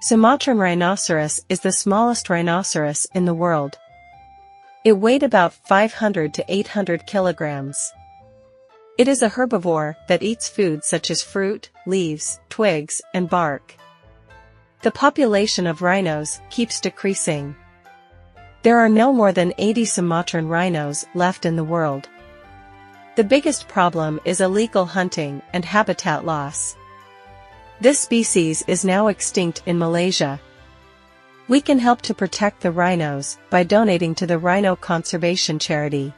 Sumatran rhinoceros is the smallest rhinoceros in the world. It weighed about 500 to 800 kilograms. It is a herbivore that eats food such as fruit, leaves, twigs, and bark. The population of rhinos keeps decreasing. There are no more than 80 Sumatran rhinos left in the world. The biggest problem is illegal hunting and habitat loss. This species is now extinct in Malaysia. We can help to protect the rhinos by donating to the Rhino Conservation Charity.